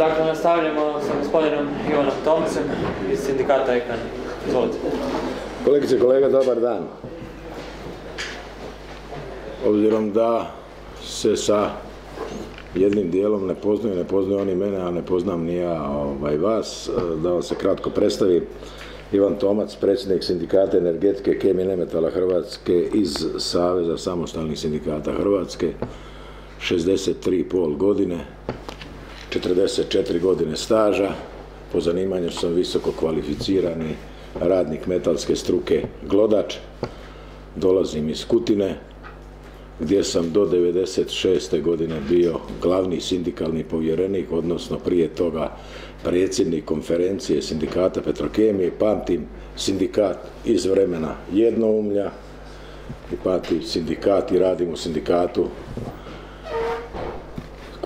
Dakle, nastavljamo sa gospodinom Ivanom Tomcem iz sindikata EKAN. Izvolite. Kolegice i kolega, dobar dan. Obzirom da se sa jednim dijelom ne poznaju, ne poznaju oni mene, a ne poznam ni ja ovaj, vas, da vam se kratko predstavim. Ivan Tomac, predsjednik sindikata energetike kemije nemetala Hrvatske iz Saveza samostalnih sindikata Hrvatske, 63,5 godine, 44 godine staža, po zanimanju sam visoko kvalificirani radnik metalske struke glodač, dolazim iz Kutine, gdje sam do 96. godine bio glavni sindikalni povjerenik, odnosno prije toga predsjednik konferencije sindikata Petrokemije, pamtim sindikat iz vremena jednoumlja i pamtim sindikat i radim u sindikatu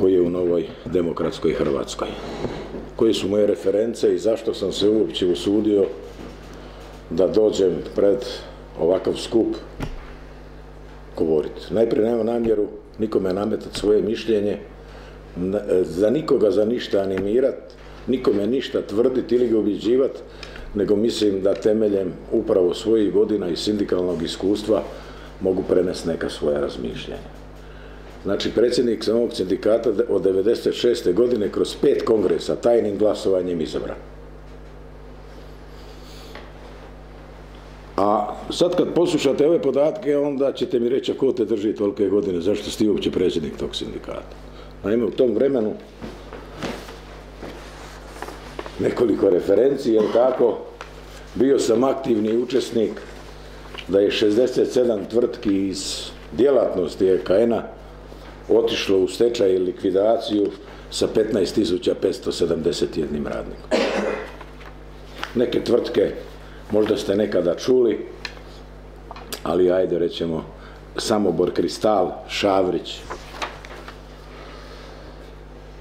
koji je u novoj demokratskoj Hrvatskoj. Koje su moje reference i zašto sam se uopće usudio da dođem pred ovakav skup govoriti. Najprije nema namjeru nikome nametati svoje mišljenje, za nikoga za ništa animirat, nikome ništa tvrditi ili ga ubjeđivati, nego mislim da temeljem upravo svojih godina i sindikalnog iskustva mogu prenesti neka svoja razmišljanja. Znači, predsjednik sam ovog sindikata od 96. godine kroz pet kongresa tajnim glasovanjem izabran. A sad kad poslušate ove podatke, onda ćete mi reći, a te drži tolike godine, zašto si ti uopće predsjednik tog sindikata? Naime, u tom vremenu nekoliko referenci, jel tako, bio sam aktivni učesnik da je 67 tvrtki iz djelatnosti EKN-a otišlo u stečaj i likvidaciju sa 15.571 radnikom. Neke tvrtke možda ste nekada čuli, ali ajde rećemo Samobor Kristal, Šavrić,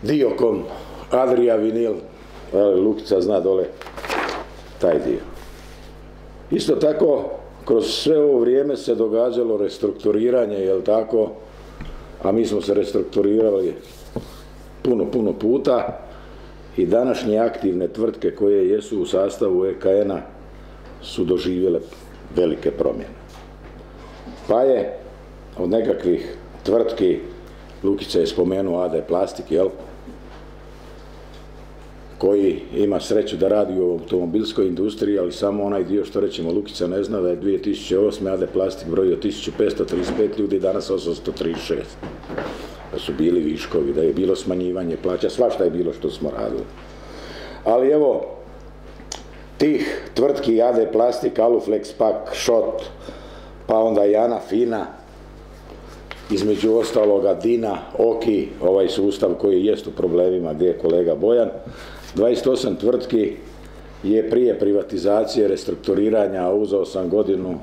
Diokom, Adria Vinil, Lukica zna dole taj dio. Isto tako, kroz sve ovo vrijeme se događalo restrukturiranje, jel tako, a mi smo se restrukturirali puno, puno puta i današnje aktivne tvrtke koje jesu u sastavu EKN-a su doživjele velike promjene. Pa je od nekakvih tvrtki, Lukica je spomenuo AD Plastik, jel? Koji ima sreću da radi u automobilskoj industriji, ali samo onaj dio što rećemo Lukica ne zna da je 2008. AD Plastik brojio 1535 ljudi, danas 836. Da su bili viškovi, da je bilo smanjivanje plaća, svašta je bilo što smo radili. Ali evo, tih tvrtki AD Plastik, Aluflex, Pak, Šot, pa onda Jana Fina, između ostaloga Dina, Oki, ovaj sustav koji jest u problemima gdje je kolega Bojan, 28 tvrtki je prije privatizacije, restrukturiranja, a uzao sam godinu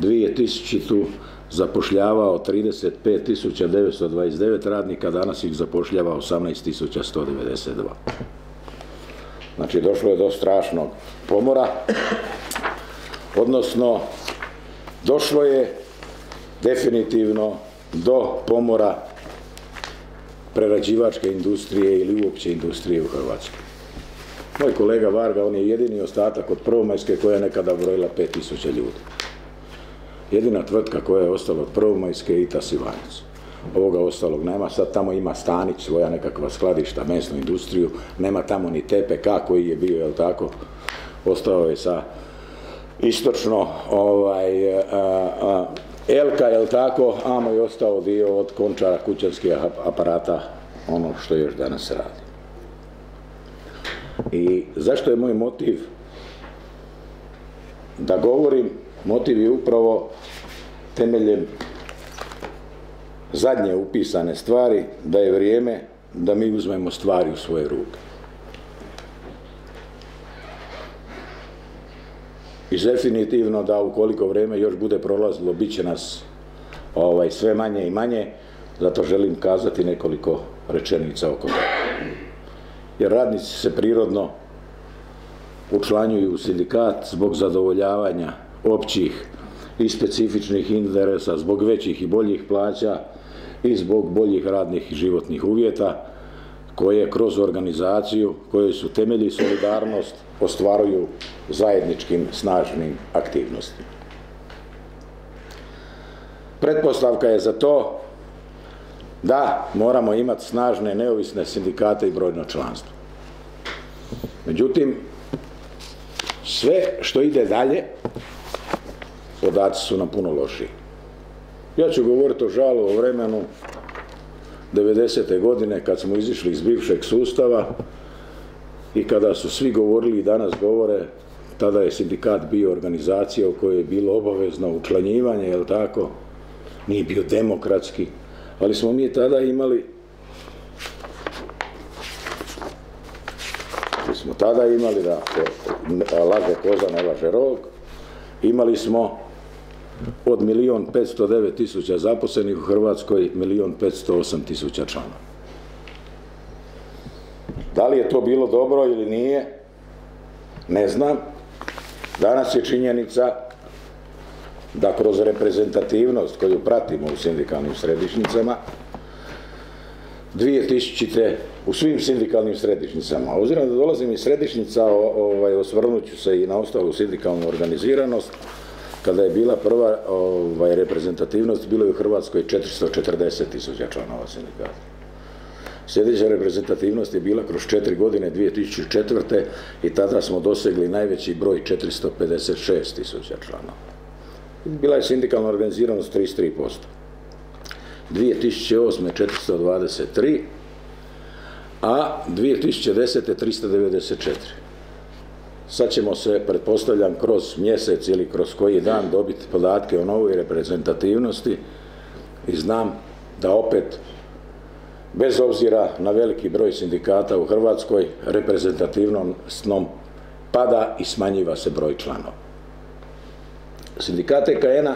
2000 zapošljavao 35.929 radnika, danas ih zapošljava 18.192. Znači došlo je do strašnog pomora, odnosno došlo je definitivno do pomora prerađivačke industrije ili uopće industrije u Hrvatskoj. Moj kolega Varga, on je jedini ostatak od Prvomajske koja je nekada brojila 5000 ljudi. Jedina tvrtka koja je ostala od Prvomajske je Itas Ivanec. Ovoga ostalog nema, sad tamo ima Stanić, svoja nekakva skladišta, mesnu industriju, nema tamo ni TPK koji je bio, jel tako, ostao je sa istočno ovaj, Elka, jel tako, amo je ostao dio od končara kućanskih aparata, ono što još danas radi. I zašto je moj motiv da govorim? Motiv je upravo temeljem zadnje upisane stvari da je vrijeme da mi uzmemo stvari u svoje ruke. I definitivno da ukoliko vrijeme još bude prolazilo, bit će nas ovaj, sve manje i manje, zato želim kazati nekoliko rečenica oko toga jer radnici se prirodno učlanjuju u sindikat zbog zadovoljavanja općih i specifičnih interesa, zbog većih i boljih plaća i zbog boljih radnih i životnih uvjeta, koje kroz organizaciju, koje su temelji solidarnost, ostvaruju zajedničkim snažnim aktivnostima. Pretpostavka je za to da moramo imati snažne neovisne sindikate i brojno članstvo. Međutim, sve što ide dalje, podaci su nam puno lošiji. Ja ću govoriti o žalu o vremenu 90. godine kad smo izišli iz bivšeg sustava i kada su svi govorili i danas govore, tada je sindikat bio organizacija u kojoj je bilo obavezno učlanjivanje, jel tako? Nije bio demokratski, ali smo mi tada imali mi smo tada imali da laže koza ne laže rog, imali smo od milijun 509 tisuća zaposlenih u Hrvatskoj, milijun 508 tisuća članova. Da li je to bilo dobro ili nije, ne znam. Danas je činjenica da kroz reprezentativnost koju pratimo u sindikalnim središnjicama, 2000. u svim sindikalnim središnjicama. Obzirom da dolazim iz središnjica, ovaj, osvrnut ću se i na ostalu sindikalnu organiziranost, kada je bila prva ovaj, reprezentativnost, bilo je u Hrvatskoj 440 tisuća članova sindikata. Sljedeća reprezentativnost je bila kroz četiri godine 2004. i tada smo dosegli najveći broj 456 tisuća članova. Bila je sindikalna organiziranost 33%. 2008. 423, a 2010. 394. Sad ćemo se, pretpostavljam, kroz mjesec ili kroz koji dan dobiti podatke o novoj reprezentativnosti i znam da opet, bez obzira na veliki broj sindikata u Hrvatskoj, reprezentativnom pada i smanjiva se broj članova. Sindikat EKN-a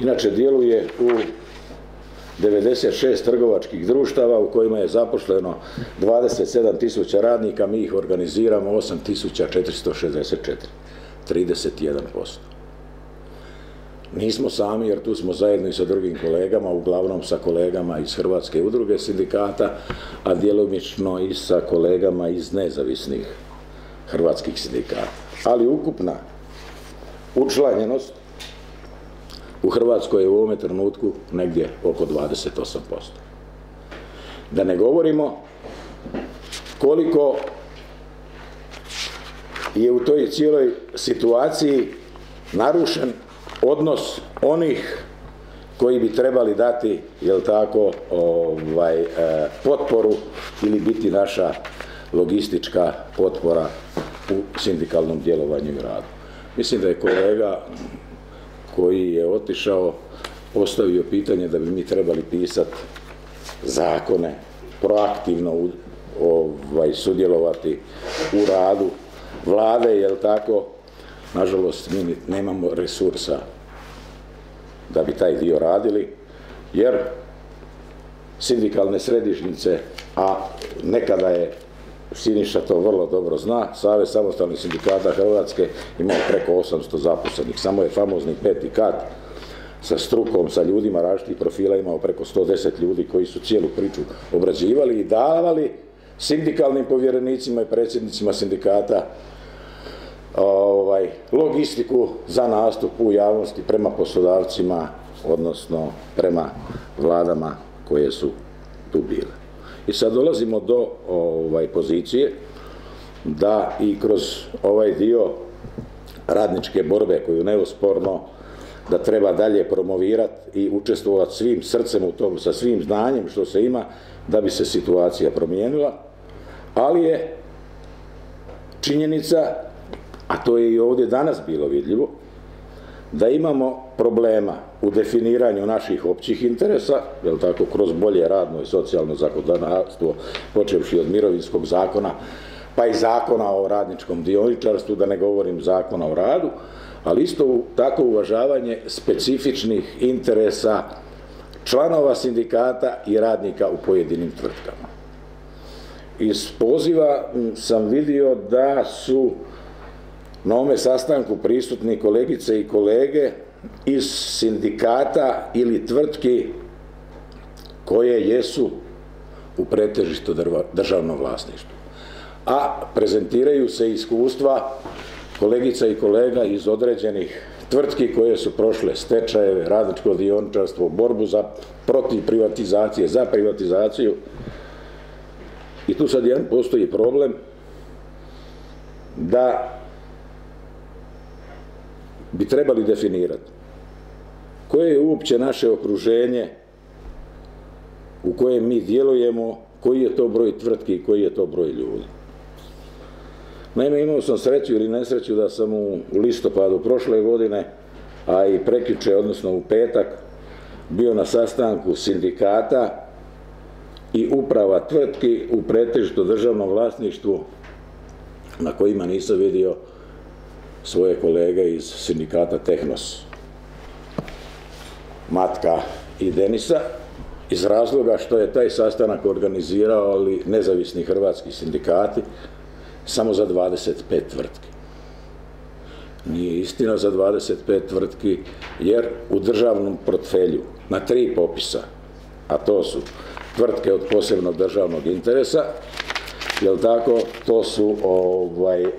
inače djeluje u 96 trgovačkih društava u kojima je zaposleno 27 tisuća radnika, mi ih organiziramo 8464, 31%. Nismo sami jer tu smo zajedno i sa drugim kolegama, uglavnom sa kolegama iz Hrvatske udruge sindikata, a djelomično i sa kolegama iz nezavisnih hrvatskih sindikata. Ali ukupna učlanjenost u Hrvatskoj je u ovome trenutku negdje oko 28%. Da ne govorimo koliko je u toj cijeloj situaciji narušen odnos onih koji bi trebali dati, jel tako, ovaj, e, potporu ili biti naša logistička potpora u sindikalnom djelovanju i radu. Mislim da je kolega koji je otišao postavio pitanje da bi mi trebali pisati zakone, proaktivno ovaj, sudjelovati u radu vlade, jel tako? Nažalost, mi nemamo resursa da bi taj dio radili, jer sindikalne središnjice, a nekada je Siniša to vrlo dobro zna, Savez samostalnih sindikata Hrvatske ima preko 800 zaposlenih, samo je famozni peti kat sa strukom, sa ljudima različitih profila imao preko 110 ljudi koji su cijelu priču obrađivali i davali sindikalnim povjerenicima i predsjednicima sindikata ovaj, logistiku za nastup u javnosti prema poslodavcima, odnosno prema vladama koje su tu bile. I sad dolazimo do ovaj, pozicije da i kroz ovaj dio radničke borbe koju neosporno da treba dalje promovirati i učestvovati svim srcem u tom, sa svim znanjem što se ima da bi se situacija promijenila, ali je činjenica, a to je i ovdje danas bilo vidljivo, da imamo problema u definiranju naših općih interesa, jel tako, kroz bolje radno i socijalno zakonodavstvo, počevši od mirovinskog zakona, pa i zakona o radničkom dioničarstvu, da ne govorim zakona o radu, ali isto tako uvažavanje specifičnih interesa članova sindikata i radnika u pojedinim tvrtkama. Iz poziva sam vidio da su na ovome sastanku prisutni kolegice i kolege iz sindikata ili tvrtki koje jesu u pretežisto državnom vlasništvu. A prezentiraju se iskustva kolegica i kolega iz određenih tvrtki koje su prošle stečajeve, radničko dioničarstvo, borbu za protiv privatizacije, za privatizaciju. I tu sad jedan postoji problem da bi trebali definirati koje je uopće naše okruženje u kojem mi djelujemo, koji je to broj tvrtki i koji je to broj ljudi. Naime, imao sam sreću ili nesreću da sam u listopadu prošle godine, a i prekjuče, odnosno u petak, bio na sastanku sindikata i uprava tvrtki u pretežito državnom vlasništvu na kojima nisam vidio svoje kolege iz sindikata Tehnos, Matka i Denisa, iz razloga što je taj sastanak organizirao ali nezavisni hrvatski sindikati samo za 25 tvrtki. Nije istina za 25 tvrtki jer u državnom portfelju na tri popisa, a to su tvrtke od posebnog državnog interesa, jel tako, to su ovaj, e,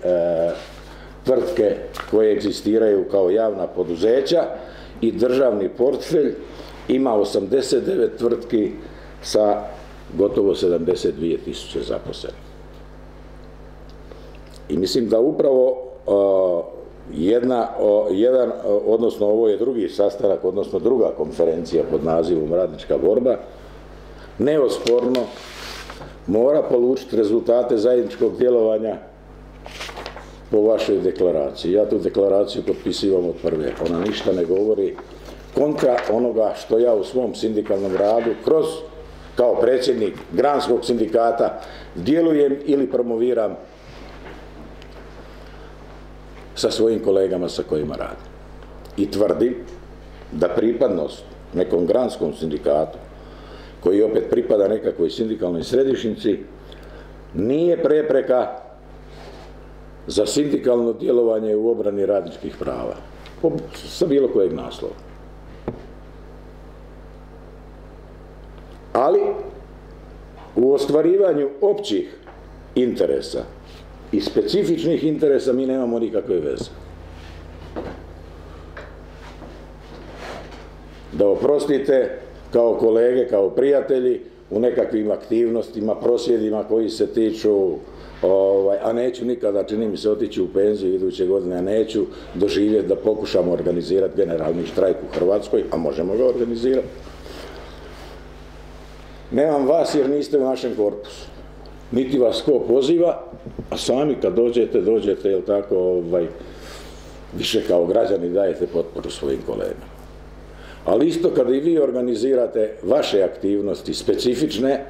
tvrtke koje egzistiraju kao javna poduzeća i državni portfelj ima 89 tvrtki sa gotovo 72 tisuće zaposlenih. I mislim da upravo jedna, jedan, odnosno ovo je drugi sastanak, odnosno druga konferencija pod nazivom Radnička borba, neosporno mora polučiti rezultate zajedničkog djelovanja po vašoj deklaraciji. Ja tu deklaraciju potpisivam od prve. Ona ništa ne govori kontra onoga što ja u svom sindikalnom radu kroz kao predsjednik granskog sindikata djelujem ili promoviram sa svojim kolegama sa kojima radim. I tvrdim da pripadnost nekom granskom sindikatu, koji opet pripada nekakvoj sindikalnoj središnjici, nije prepreka za sindikalno djelovanje u obrani radničkih prava, sa bilo kojeg naslova. Ali, u ostvarivanju općih interesa i specifičnih interesa mi nemamo nikakve veze. Da oprostite kao kolege, kao prijatelji u nekakvim aktivnostima, prosvjedima koji se tiču Ovaj, a neću nikada, čini mi se, otići u penziju iduće godine, a neću doživjeti da pokušamo organizirati generalni štrajk u Hrvatskoj, a možemo ga organizirati. Nemam vas jer niste u našem korpusu. Niti vas ko poziva, a sami kad dođete, dođete, jel tako, ovaj, više kao građani dajete potporu svojim kolegama. Ali isto kada i vi organizirate vaše aktivnosti specifične,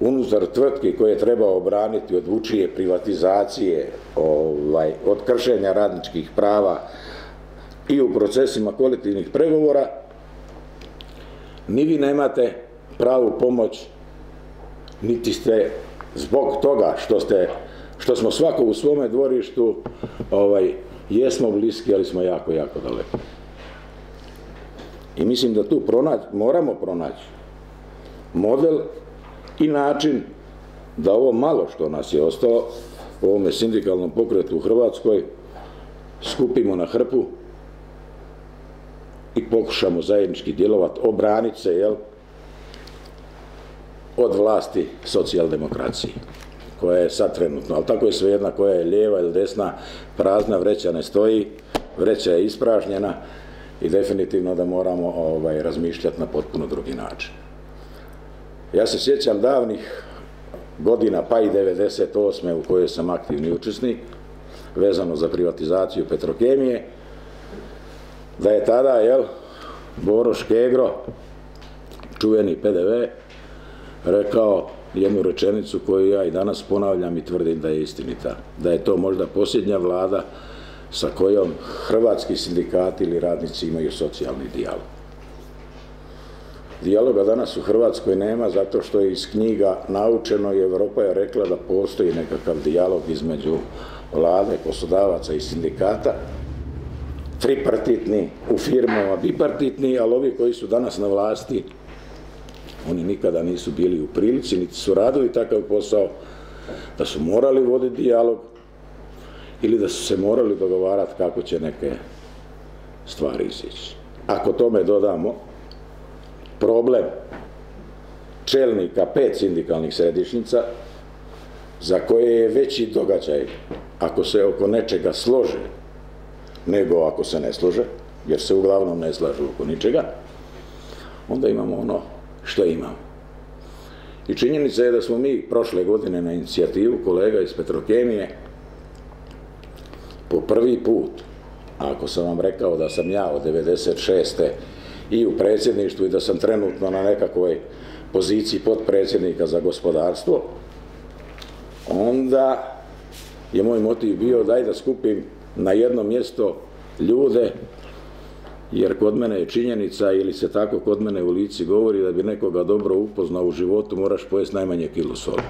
unutar tvrtki koje treba obraniti od vučije privatizacije, ovaj, od kršenja radničkih prava i u procesima kolektivnih pregovora, ni vi nemate pravu pomoć, niti ste zbog toga što ste što smo svako u svome dvorištu ovaj, jesmo bliski, ali smo jako, jako daleko. I mislim da tu pronaći, moramo pronaći model i način da ovo malo što nas je ostalo u ovome sindikalnom pokretu u Hrvatskoj skupimo na hrpu i pokušamo zajednički djelovati, obraniti se, jel, od vlasti socijaldemokracije koja je sad trenutno, ali tako je svejedna koja je lijeva ili desna, prazna vreća ne stoji, vreća je ispražnjena i definitivno da moramo ovaj, razmišljati na potpuno drugi način. Ja se sjećam davnih godina, pa i 98. u kojoj sam aktivni učesnik, vezano za privatizaciju Petrokemije, da je tada, jel, Boro Škegro, čuveni PDV, rekao jednu rečenicu koju ja i danas ponavljam i tvrdim da je istinita. Da je to možda posljednja vlada sa kojom hrvatski sindikati ili radnici imaju socijalni dijalog. Dijaloga danas u Hrvatskoj nema zato što je iz knjiga naučeno i Europa je rekla da postoji nekakav dijalog između vlade, poslodavaca i sindikata, tripartitni, u firmama bipartitni, ali ovi koji su danas na vlasti Oni nikada nisu bili u prilici, niti su radili takav posao, da su morali voditi dijalog ili da su se morali dogovarati kako će neke stvari izići. Ako tome dodamo problem čelnika pet sindikalnih središnjica, za koje je veći događaj ako se oko nečega slože, nego ako se ne slože, jer se uglavnom ne slažu oko ničega, onda imamo ono što imamo. I činjenica je da smo mi prošle godine na inicijativu kolega iz Petrokemije po prvi put, ako sam vam rekao da sam ja od 96. i u predsjedništvu i da sam trenutno na nekakvoj poziciji potpredsjednika za gospodarstvo, onda je moj motiv bio daj da skupim na jedno mjesto ljude, jer kod mene je činjenica ili se tako kod mene u lici govori da bi nekoga dobro upoznao u životu moraš pojesti najmanje kilo soli.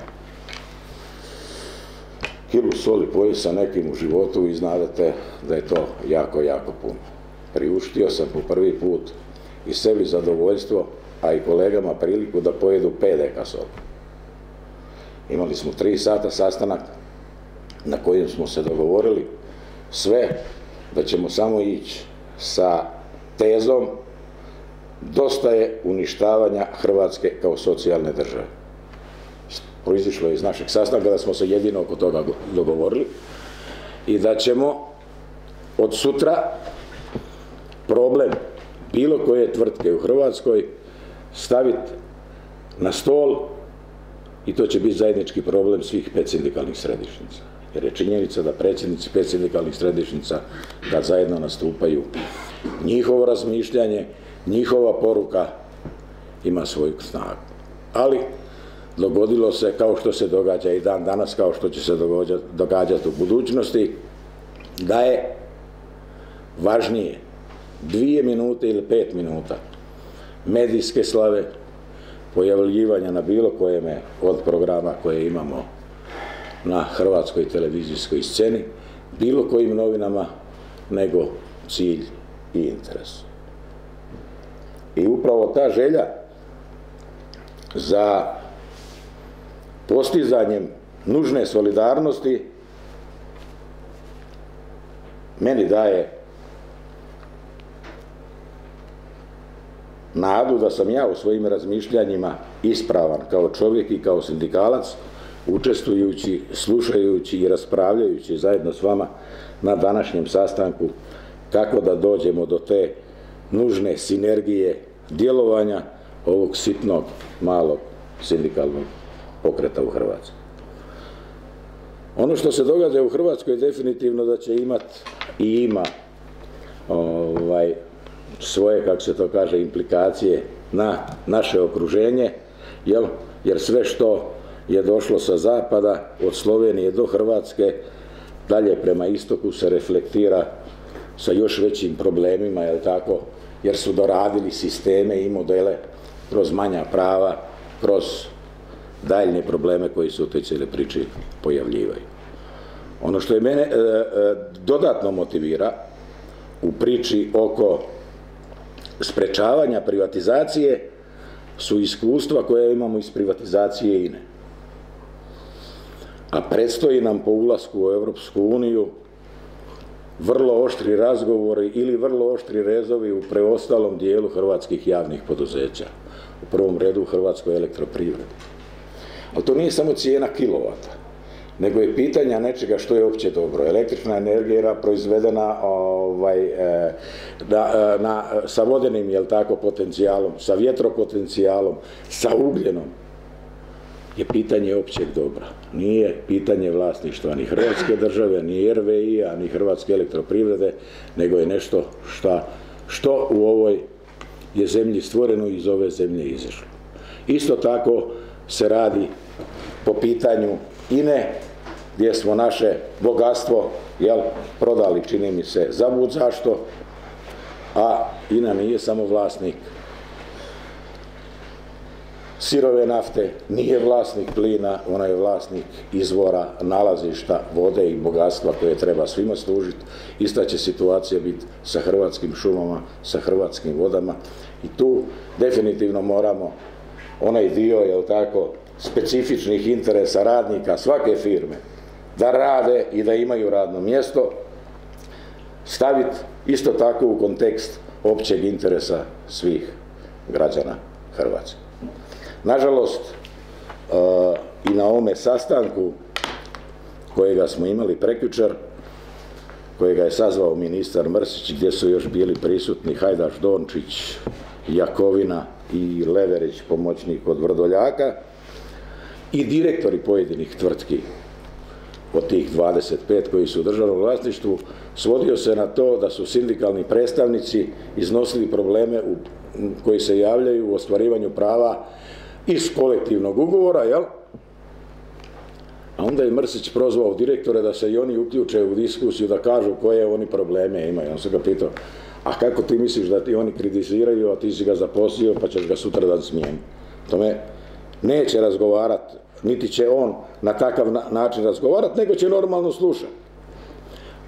Kilu soli pojesti sa nekim u životu i znadete da je to jako, jako puno. Priuštio sam po prvi put i sebi zadovoljstvo, a i kolegama priliku da pojedu 5 deka soli. Imali smo tri sata sastanak na kojem smo se dogovorili sve da ćemo samo ići sa tezom dosta je uništavanja Hrvatske kao socijalne države. Proizišlo je iz našeg sastanka da smo se jedino oko toga dogovorili i da ćemo od sutra problem bilo koje tvrtke u Hrvatskoj staviti na stol i to će biti zajednički problem svih pet sindikalnih središnjica. Jer je činjenica da predsjednici pet sindikalnih središnjica kad zajedno nastupaju, njihovo razmišljanje, njihova poruka ima svoju snagu. Ali dogodilo se kao što se događa i dan danas, kao što će se događati u budućnosti, da je važnije dvije minute ili pet minuta medijske slave, pojavljivanja na bilo kojeme od programa koje imamo na hrvatskoj televizijskoj sceni, bilo kojim novinama, nego cilj i interes. I upravo ta želja za postizanjem nužne solidarnosti meni daje nadu da sam ja u svojim razmišljanjima ispravan kao čovjek i kao sindikalac, učestvujući, slušajući i raspravljajući zajedno s vama na današnjem sastanku kako da dođemo do te nužne sinergije djelovanja ovog sitnog, malog sindikalnog pokreta u Hrvatskoj. Ono što se događa u Hrvatskoj je definitivno da će imat i ima ovaj, svoje, kako se to kaže, implikacije na naše okruženje, jel? jer sve što je došlo sa zapada, od Slovenije do Hrvatske, dalje prema istoku se reflektira sa još većim problemima, jel tako, jer su doradili sisteme i modele kroz manja prava, kroz daljnje probleme koji se u toj cijele priči pojavljivaju. Ono što je mene e, e, dodatno motivira u priči oko sprečavanja privatizacije su iskustva koje imamo iz privatizacije INE. A predstoji nam po ulasku u Europsku uniju vrlo oštri razgovori ili vrlo oštri rezovi u preostalom dijelu hrvatskih javnih poduzeća. U prvom redu u Hrvatskoj elektroprivredi. Ali to nije samo cijena kilovata nego je pitanja nečega što je opće dobro. Električna energija proizvedena ovaj, e, da, e, na, sa vodenim jel tako, potencijalom, sa vjetropotencijalom, sa ugljenom, je pitanje općeg dobra. Nije pitanje vlasništva ni Hrvatske države, ni RVI-a, ni Hrvatske elektroprivrede, nego je nešto šta, što u ovoj je zemlji stvoreno iz ove zemlje izašlo. Isto tako se radi po pitanju INE, gdje smo naše bogatstvo jel, prodali, čini mi se, zabud zašto, a INA nije samo vlasnik sirove nafte, nije vlasnik plina, ona je vlasnik izvora, nalazišta, vode i bogatstva koje treba svima služiti. Ista će situacija biti sa hrvatskim šumama, sa hrvatskim vodama. I tu definitivno moramo onaj dio, jel tako, specifičnih interesa radnika svake firme, da rade i da imaju radno mjesto, staviti isto tako u kontekst općeg interesa svih građana Hrvatske. Nažalost, e, i na ovome sastanku kojega smo imali prekjučer, kojega je sazvao ministar Mrsić, gdje su još bili prisutni Hajdaš Dončić, Jakovina i Leverić, pomoćnik od Vrdoljaka, i direktori pojedinih tvrtki od tih 25 koji su u državnom vlasništvu, svodio se na to da su sindikalni predstavnici iznosili probleme u, koji se javljaju u ostvarivanju prava iz kolektivnog ugovora, jel? A onda je Mrsić prozvao direktore da se i oni uključe u diskusiju, da kažu koje oni probleme imaju. On se ga pitao, a kako ti misliš da ti oni kritiziraju, a ti si ga zaposlio, pa ćeš ga sutra dan smijeniti. Tome neće razgovarati, niti će on na takav način razgovarati, nego će normalno slušati.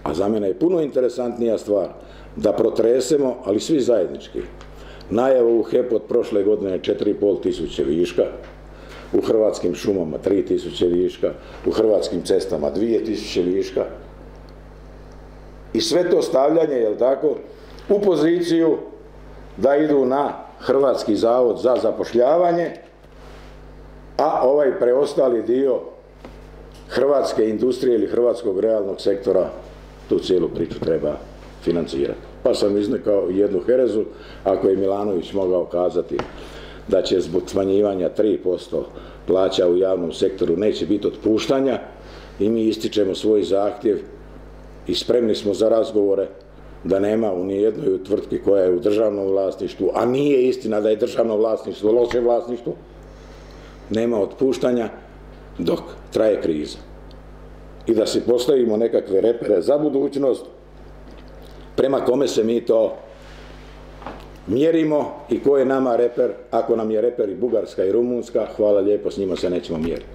A za mene je puno interesantnija stvar da protresemo, ali svi zajednički. Najavu u HEP od prošle godine je 4,5 tisuće viška, u hrvatskim šumama 3000 viška, u hrvatskim cestama 2000 viška. I sve to stavljanje, jel tako, u poziciju da idu na Hrvatski zavod za zapošljavanje, a ovaj preostali dio hrvatske industrije ili hrvatskog realnog sektora tu cijelu priču treba financirati. Pa sam iznekao jednu herezu, ako je Milanović mogao kazati da će zbog smanjivanja 3% plaća u javnom sektoru neće biti otpuštanja i mi ističemo svoj zahtjev i spremni smo za razgovore da nema u nijednoj tvrtki koja je u državnom vlasništvu, a nije istina da je državno vlasništvo loše vlasništvo, nema otpuštanja dok traje kriza. I da si postavimo nekakve repere za budućnost, prema kome se mi to mjerimo i ko je nama reper, ako nam je reper i Bugarska i Rumunska, hvala lijepo, s njima se nećemo mjeriti.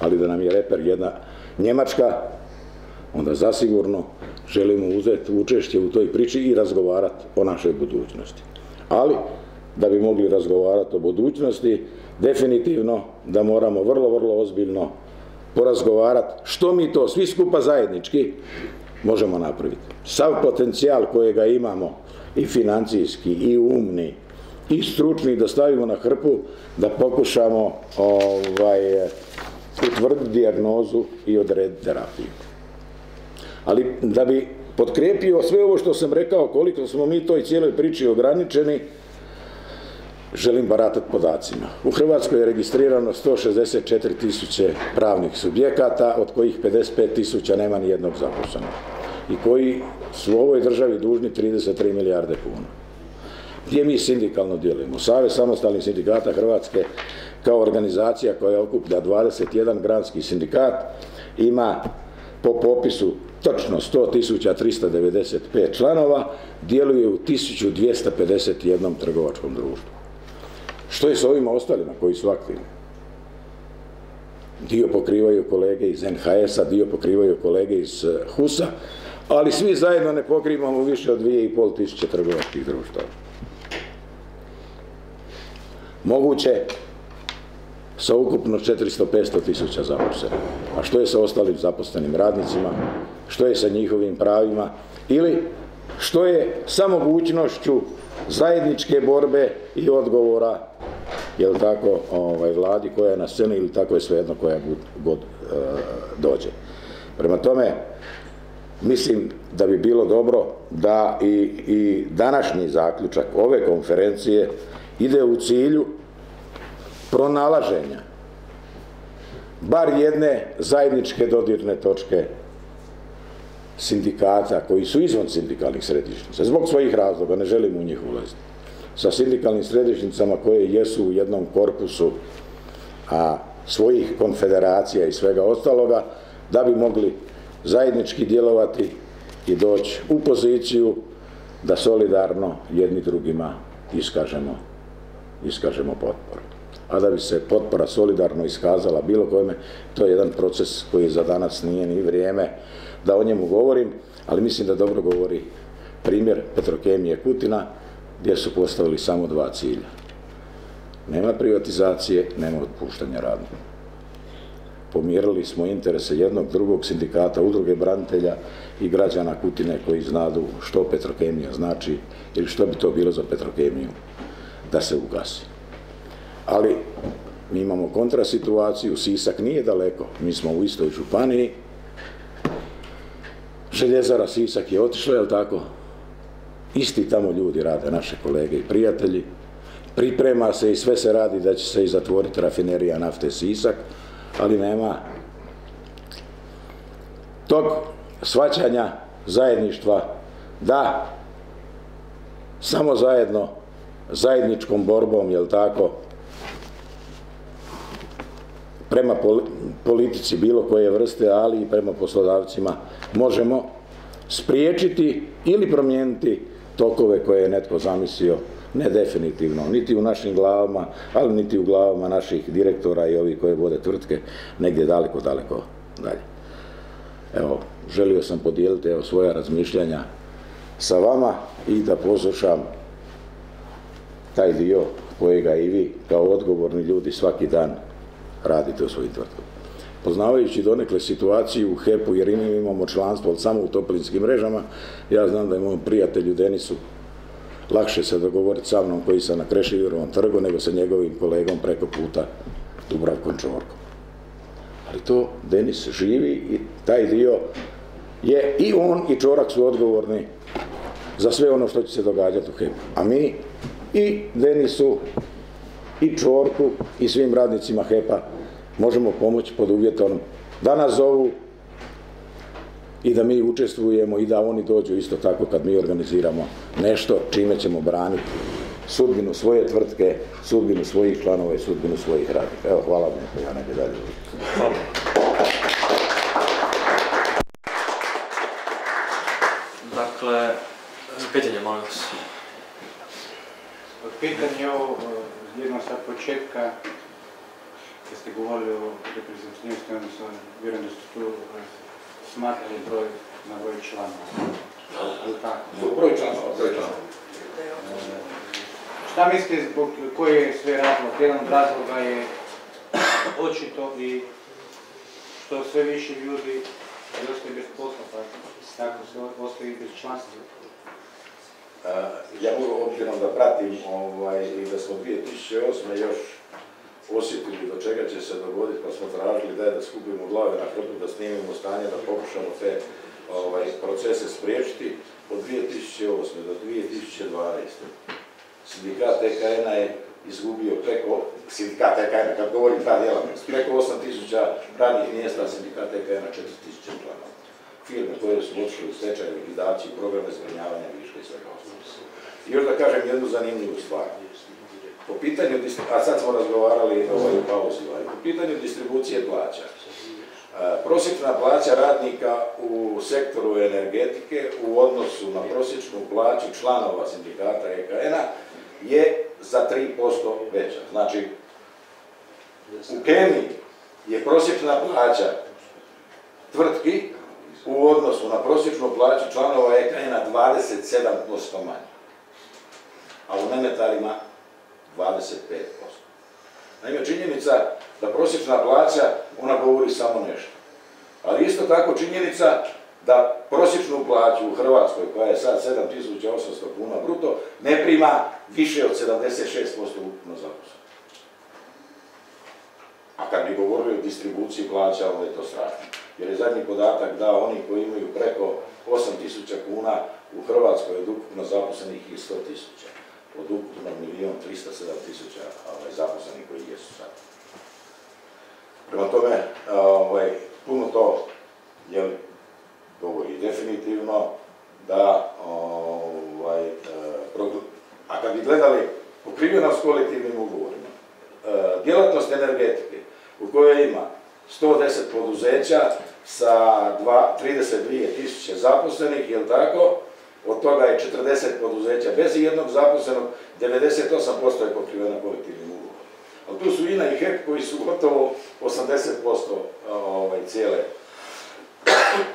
Ali da nam je reper jedna Njemačka, onda zasigurno želimo uzeti učešće u toj priči i razgovarati o našoj budućnosti. Ali, da bi mogli razgovarati o budućnosti, definitivno da moramo vrlo, vrlo ozbiljno porazgovarati što mi to svi skupa zajednički možemo napraviti. Sav potencijal kojega imamo i financijski, i umni, i stručni da stavimo na hrpu, da pokušamo ovaj, utvrditi dijagnozu i odrediti terapiju. Ali da bi potkrijepio sve ovo što sam rekao, koliko smo mi toj cijeloj priči ograničeni, želim baratati podacima. U Hrvatskoj je registrirano 164 tisuće pravnih subjekata, od kojih 55 tisuća nema ni jednog zaposlenog i koji su u ovoj državi dužni 33 milijarde kuna. Gdje mi sindikalno djelujemo? Savez samostalnih sindikata Hrvatske kao organizacija koja okuplja 21 granski sindikat ima po popisu točno 100.395 članova, djeluje u 1251 trgovačkom društvu. Što je s ovima ostalima koji su aktivni? Dio pokrivaju kolege iz NHS-a, dio pokrivaju kolege iz eh, HUS-a, ali svi zajedno ne pokrivamo više od 2,5 tisuće trgovačkih društava. Moguće sa ukupno 400-500 tisuća zaposlenih. A što je sa ostalim zaposlenim radnicima? Što je sa njihovim pravima? Ili što je sa mogućnošću zajedničke borbe i odgovora jel tako, ovaj, vladi koja je na sceni ili tako je svejedno koja god, god e, dođe. Prema tome, mislim da bi bilo dobro da i, i današnji zaključak ove konferencije ide u cilju pronalaženja bar jedne zajedničke dodirne točke sindikata koji su izvan sindikalnih središnjica, zbog svojih razloga, ne želim u njih ulaziti, sa sindikalnim središnjicama koje jesu u jednom korpusu a, svojih konfederacija i svega ostaloga, da bi mogli zajednički djelovati i doći u poziciju da solidarno jedni drugima iskažemo, iskažemo potporu. A da bi se potpora solidarno iskazala bilo kojeme, to je jedan proces koji za danas nije ni vrijeme da o njemu govorim, ali mislim da dobro govori primjer Petrokemije Kutina, gdje su postavili samo dva cilja. Nema privatizacije, nema otpuštanja radnika. Pomirili smo interese jednog, drugog sindikata, udruge branitelja i građana Kutine koji znadu što Petrokemija znači ili što bi to bilo za Petrokemiju da se ugasi. Ali mi imamo kontrasituaciju, Sisak nije daleko, mi smo u istoj županiji, Željezara Sisak je otišla, jel tako? Isti tamo ljudi rade, naše kolege i prijatelji. Priprema se i sve se radi da će se i zatvoriti rafinerija nafte Sisak, ali nema tog svaćanja zajedništva da samo zajedno, zajedničkom borbom, jel tako, prema politici bilo koje vrste, ali i prema poslodavcima možemo spriječiti ili promijeniti tokove koje je netko zamislio, ne definitivno, niti u našim glavama, ali niti u glavama naših direktora i ovih koje vode tvrtke, negdje daleko, daleko dalje. Evo, želio sam podijeliti evo, svoja razmišljanja sa vama i da poslušam taj dio kojega i vi kao odgovorni ljudi svaki dan radite u svojim tvrtkama. Poznavajući donekle situaciju u HEP-u, jer mi imamo članstvo samo u toplinskim mrežama, ja znam da imamo prijatelju Denisu lakše se dogovoriti sa mnom koji sam na Krešivirovom trgu nego sa njegovim kolegom preko puta Dubravkom Čorkom. Ali to Denis živi i taj dio je i on i Čorak su odgovorni za sve ono što će se događati u HEP-u. A mi i Denisu i Čorku i svim radnicima HEP-a možemo pomoći pod uvjetom da nas zovu i da mi učestvujemo i da oni dođu isto tako kad mi organiziramo nešto čime ćemo braniti sudbinu svoje tvrtke, sudbinu svojih članova i sudbinu svojih radnika. Evo, hvala vam, ja ne dalje. Hvala. Dakle, pitanje, molim vas. Pitanje ovo, jedno sa početka, kad ste govorili o reprezentativnosti, odnosno vjerujem da ste tu smatrali broj na broj članova. Broj članova, broj članova. Šta mislite zbog koji je sve razlog? Jedan od razloga je očito i što sve više ljudi ostaju bez posla, pa tako se ostaju bez članstva. Ja mogu obzirom da pratim ovaj, i da smo 2008. još osjetili do čega će se dogoditi, pa smo tražili da je da skupimo glave na hrpu, da snimimo stanje, da pokušamo te ovaj, procese spriječiti. Od 2008. do 2012. Sindikat EKN-a je izgubio preko, sindikat EKN-a, kad govorim ta djelatnost, preko 8000 radnih mjesta, sindikat EKN-a 4000 članova. Firme koje su otišli u stečaj, likvidaciju, programe zgranjavanja, viška i svega. I još da kažem jednu zanimljivu stvar. Po pitanju, a sad smo razgovarali ovaj, u pauzi, ovaj, po pitanju distribucije plaća. Prosječna plaća radnika u sektoru energetike u odnosu na prosječnu plaću članova sindikata EKN-a je za 3% veća. Znači, u kemiji je prosječna plaća tvrtki u odnosu na prosječnu plaću članova EKN-a 27% manje. A u nemetalima 25%. Naime, činjenica da prosječna plaća, ona govori samo nešto. Ali isto tako činjenica da prosječnu plaću u Hrvatskoj, koja je sad 7800 kuna bruto, ne prima više od 76% ukupno zaposlenih. A kad bi govorili o distribuciji plaća, onda je to strašno. Jer je zadnji podatak da oni koji imaju preko 8000 kuna u Hrvatskoj od ukupno zaposlenih i 100 tisuća od ukupno milijun 307 tisuća ovaj, zaposlenih koji jesu sad. Prema tome, ovaj, puno to je, govori definitivno da ovaj, e, a kad bi gledali pokrivenost kolektivnim ugovorima, e, djelatnost energetike u kojoj ima 110 poduzeća sa 32 tisuće zaposlenih, jel tako, od toga je 40 poduzeća bez jednog zaposlenog, 98% je pokriveno kolektivnim ugovorom. Ali tu su INA i HEP koji su gotovo 80% ovaj, cijele,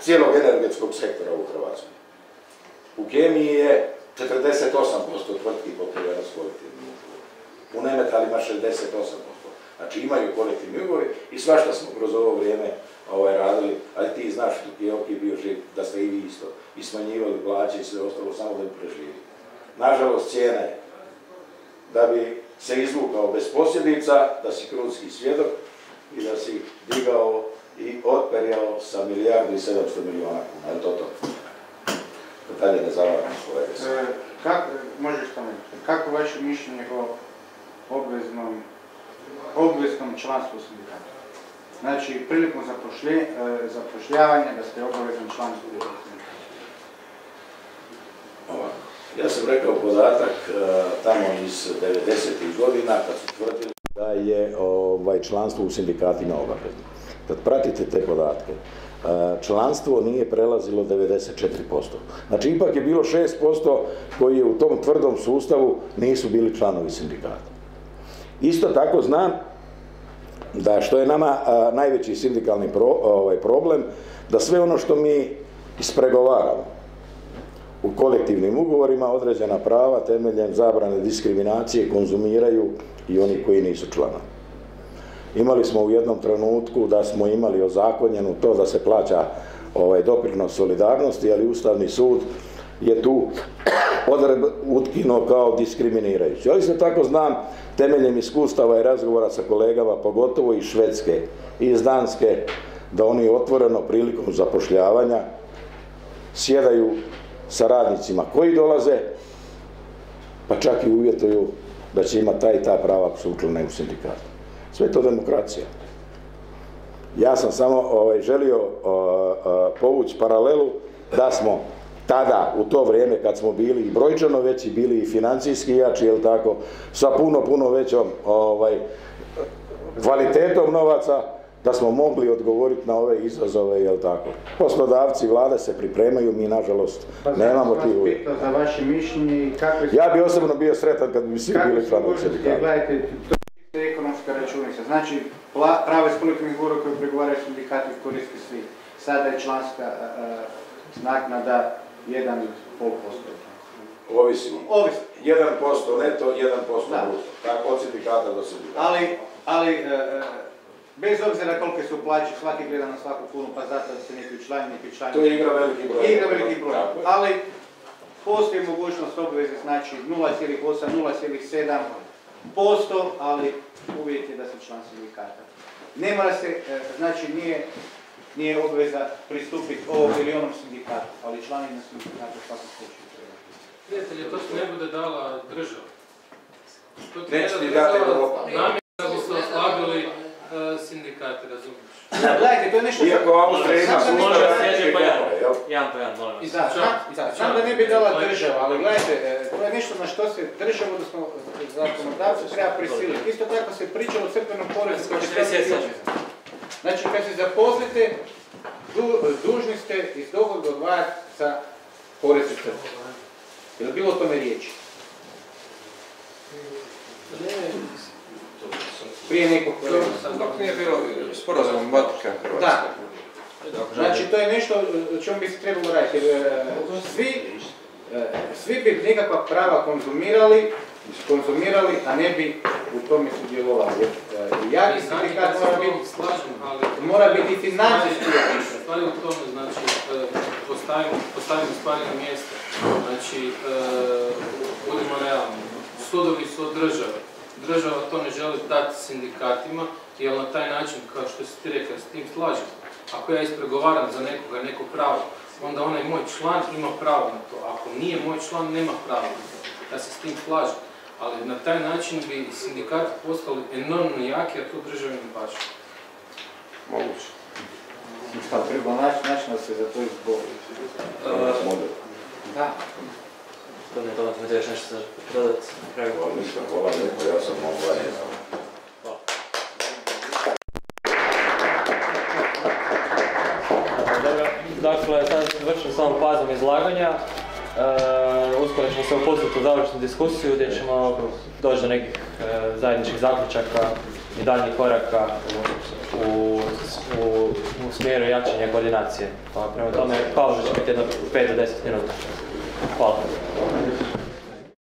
cijelog energetskog sektora u Hrvatskoj. U kemiji je 48% tvrtki pokriveno s kolektivnim ugovorom. U nemetalima 68%. Znači imaju kolektivni ugovor i svašta smo kroz ovo vrijeme ovaj, radili, ali ti znaš tu je bio živ, da ste i vi isto i smanjivali plaće i sve ostalo samo da bi preživili. Nažalost, cijena je da bi se izvukao bez posljedica, da si krunski svjedok i da si digao i otperjao sa milijardu i 700 milijuna kuna. Je to to? Da dalje ne zavaram kolege. E, kako, možeš spomenuti, kako vaše mišljenje o obveznom, obveznom članstvu sindikata? Znači, prilikom e, zapošljavanja da ste obavezan član sindikata. Ja sam rekao podatak e, tamo iz 90. godina kad su tvrdili da je ovaj, članstvo u sindikatima obavezno. Kad pratite te podatke, e, članstvo nije prelazilo 94%. Znači ipak je bilo 6% koji je u tom tvrdom sustavu nisu bili članovi sindikata. Isto tako znam da što je nama a, najveći sindikalni ovaj, problem, da sve ono što mi ispregovaramo u kolektivnim ugovorima određena prava temeljem zabrane diskriminacije konzumiraju i oni koji nisu članovi. Imali smo u jednom trenutku da smo imali ozakonjenu to da se plaća ovaj doprinos solidarnosti, ali Ustavni sud je tu odreb utkinuo kao diskriminirajući. Ali se tako znam temeljem iskustava i razgovora sa kolegama, pogotovo iz Švedske i iz Danske, da oni otvoreno prilikom zapošljavanja sjedaju sa radnicima koji dolaze, pa čak i uvjetuju da će imati ta i ta prava ako učlane u sindikatu. Sve je to demokracija. Ja sam samo ovaj, želio povući paralelu da smo tada, u to vrijeme kad smo bili i brojčano veći, bili i financijski jači, jel tako, sa puno, puno većom ovaj, kvalitetom novaca, da smo mogli odgovoriti na ove izazove, jel tako. Poslodavci, vlade se pripremaju, mi nažalost Pa nemamo ti uvijek. pitao za vaše mišljenje i kakve su... Ja bi osobno bio sretan kad bi svi bili članovi sindikata. Gledajte, to je ekonomska računica. Znači, pla- prave s kolektivnih ugovora koje pregovaraju sindikati koriste svi. Sada je članska a, naknada 1,5%. Ovisi. Ovisno. 1% neto, 1% Da. bruto. Tako od sindikata do sindikata. Ali, ali e, bez obzira kolike su plaće, svaki gleda na svaku kunu, pa zato da se neki učlani, neki učlani. To je igra veliki broj. Igra veliki broj. Ali postoji mogućnost obveze, znači 0,8, 0,7 posto, ali uvjet je da se član sindikata. Ne mora se, e, znači nije, nije obveza pristupiti ovom ili onom sindikatu, ali članina sindikata svakom slučaju treba. Prijatelji, to ti ne bude dala država. Neće ne ti da dati država Europa. namjerno da bi se oslabili sindikati, razumiješ? Gledajte, to je nešto... Iako Austrija ima sustav Može ne- po jedan. po jedan, molim vas. I da, znam, ne bi dala država, ali gledajte, e, to je nešto na što se država, odnosno zakonodavce treba prisiliti. Isto tako se priča o crkvenom porezu koji će. Znači, kad se zaposlite, du- dužni ste iz dohoda odvajati za porez u crkvu. Je li bilo o tome riječi? Prije nekog vremena. Dok nije bilo sporazum Vatikan Hrvatska. Da. Znači, to je nešto o čemu bi se trebalo raditi. e, Svi, e, svi bi nekakva prava konzumirali, konzumirali, a ne bi u tome sudjelovali. E, Jaki sindikat mora biti, slažem, ali... mora biti i financijski. Stvari u tome, znači, e, postavimo, postavimo stvari na mjesto. Znači, e, budimo realni. Sudovi su od države. Država to ne želi dati sindikatima, jer na taj način, kao što si ti rekao, s tim slažem. Ako ja ispregovaram za nekoga neko pravo, onda onaj moj član ima pravo na to. Ako nije moj član, nema pravo na to. Ja se s tim slažem. Ali na taj način bi sindikati postali enormno jaki, a to državi ne paše. Moguće. Šta, treba naći način da se za to izbori. Model. Da. Gospodine imate još nešto dodati na kraju? Hvala, ništa, hvala lijepo, ja sam ovaj, dakle, smo završili s ovom fazom izlaganja. E, uskoro ćemo se upustiti u završnu diskusiju gdje ćemo doći do nekih e, zajedničkih zaključaka i daljnjih koraka u, u, u, u smjeru jačanja koordinacije. Pa prema tome, pauza će biti jedno 5 do 10 minuta. Hvala.